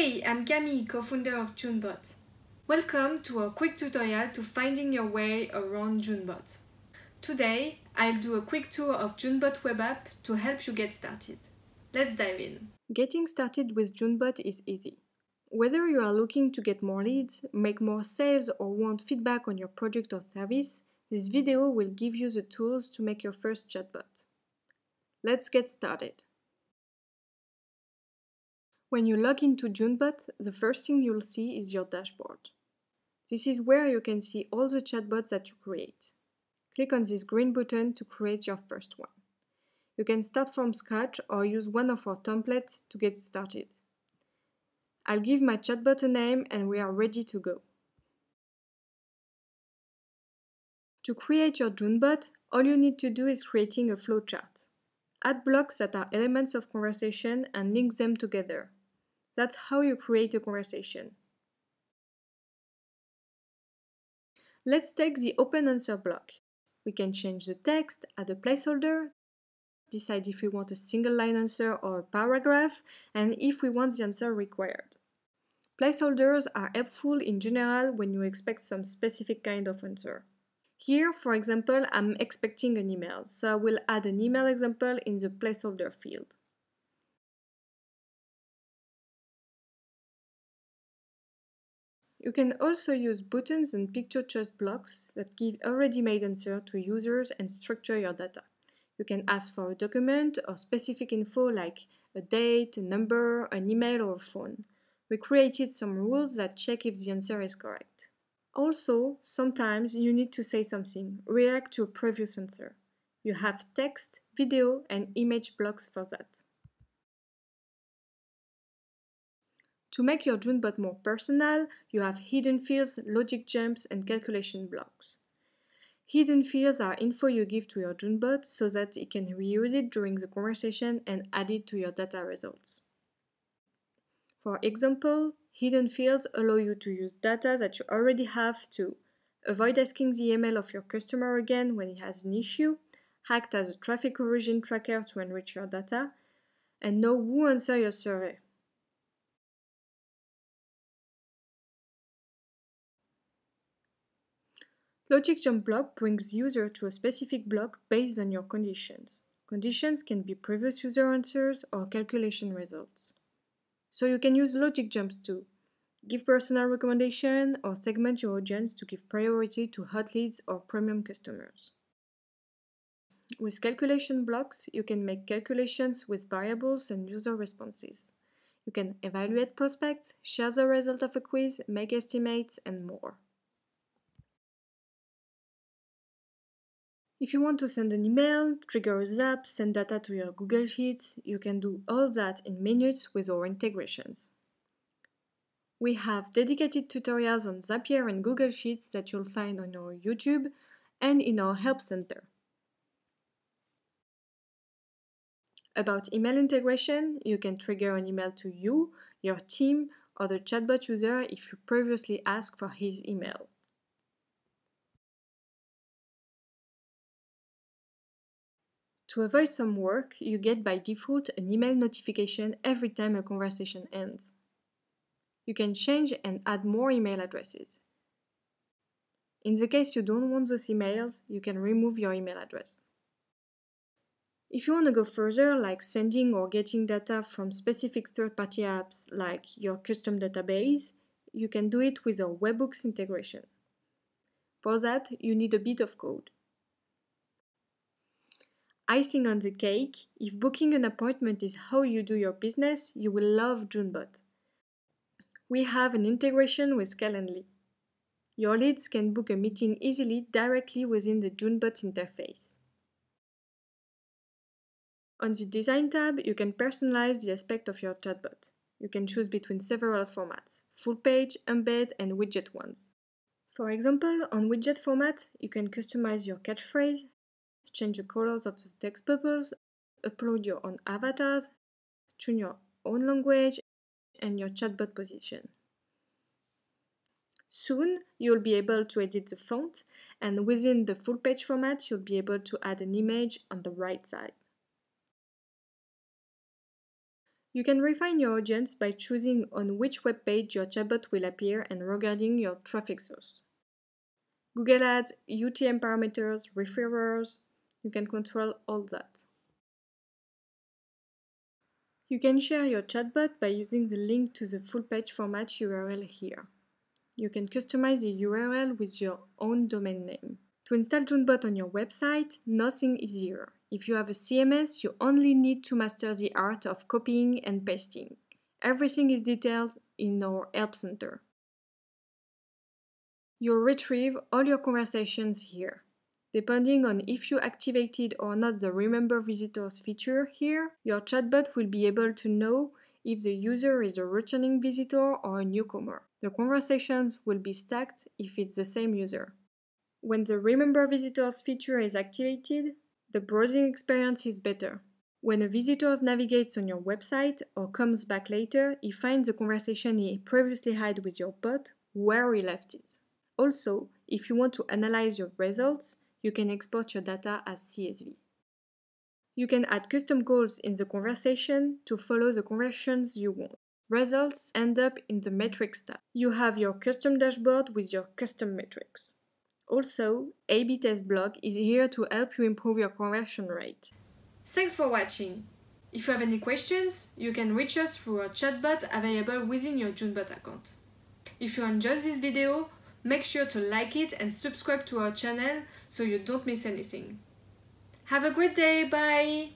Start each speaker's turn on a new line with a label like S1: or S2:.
S1: Hey, I'm Camille, co-founder of Joonbot. Welcome to a quick tutorial to finding your way around Joonbot. Today, I'll do a quick tour of Joonbot web app to help you get started. Let's dive in. Getting started with Joonbot is easy. Whether you are looking to get more leads, make more sales, or want feedback on your product or service, this video will give you the tools to make your first chatbot. Let's get started. When you log into Joonbot, the first thing you'll see is your dashboard. This is where you can see all the chatbots that you create. Click on this green button to create your first one. You can start from scratch or use one of our templates to get started. I'll give my chatbot a name and we are ready to go. To create your Joonbot, all you need to do is creating a flowchart. Add blocks that are elements of conversation and link them together. That's how you create a conversation. Let's take the open answer block. We can change the text, add a placeholder, decide if we want a single line answer or a paragraph, and if we want the answer required. Placeholders are helpful in general when you expect some specific kind of answer. Here, for example, I'm expecting an email, so I will add an email example in the placeholder field. You can also use buttons and picture choice blocks that give a ready-made answer to users and structure your data. You can ask for a document or specific info like a date, a number, an email or a phone. We created some rules that check if the answer is correct. Also, sometimes you need to say something, react to a previous answer. You have text, video and image blocks for that. To make your Joonbot more personal, you have hidden fields, logic jumps, and calculation blocks. Hidden fields are info you give to your Joonbot so that it can reuse it during the conversation and add it to your data results. For example, hidden fields allow you to use data that you already have to avoid asking the email of your customer again when he has an issue, act as a traffic origin tracker to enrich your data, and know who answered your survey. Logic jump block brings user to a specific block based on your conditions. Conditions can be previous user answers or calculation results. So you can use logic jumps to give personal recommendation or segment your audience to give priority to hot leads or premium customers. With calculation blocks, you can make calculations with variables and user responses. You can evaluate prospects, share the result of a quiz, make estimates, and more. If you want to send an email, trigger a Zap, send data to your Google Sheets, you can do all that in minutes with our integrations. We have dedicated tutorials on Zapier and Google Sheets that you'll find on our YouTube and in our Help Center. About email integration, you can trigger an email to you, your team, or the chatbot user if you previously asked for his email. To avoid some work, you get by default an email notification every time a conversation ends. You can change and add more email addresses. In the case you don't want those emails, you can remove your email address. If you want to go further, like sending or getting data from specific third-party apps like your custom database, you can do it with a webhooks integration. For that, you need a bit of code. Icing on the cake, if booking an appointment is how you do your business, you will love Joonbot. We have an integration with Calendly. Your leads can book a meeting easily directly within the Joonbot interface. On the Design tab, you can personalize the aspect of your chatbot. You can choose between several formats, full page, embed, and widget ones. For example, on widget format, you can customize your catchphrase, change the colors of the text bubbles, upload your own avatars, tune your own language, and your chatbot position. Soon, you'll be able to edit the font, and within the full page format, you'll be able to add an image on the right side. You can refine your audience by choosing on which web page your chatbot will appear and regarding your traffic source. Google Ads, UTM parameters, referrals, you can control all that. You can share your chatbot by using the link to the full page format URL here. You can customize the URL with your own domain name. To install Joonbot on your website, nothing is easier. If you have a CMS, you only need to master the art of copying and pasting. Everything is detailed in our Help Center. You'll retrieve all your conversations here. Depending on if you activated or not the Remember Visitors feature here, your chatbot will be able to know if the user is a returning visitor or a newcomer. The conversations will be stacked if it's the same user. When the Remember Visitors feature is activated, the browsing experience is better. When a visitor navigates on your website or comes back later, he finds the conversation he previously had with your bot where he left it. Also, if you want to analyze your results, you can export your data as CSV. You can add custom goals in the conversation to follow the conversions you want. Results end up in the metrics tab. You have your custom dashboard with your custom metrics. Also, A-B test block is here to help you improve your conversion rate. Thanks for watching. If you have any questions, you can reach us through our chatbot available within your Joonbot account. If you enjoyed this video, Make sure to like it and subscribe to our channel so you don't miss anything. Have a great day, bye!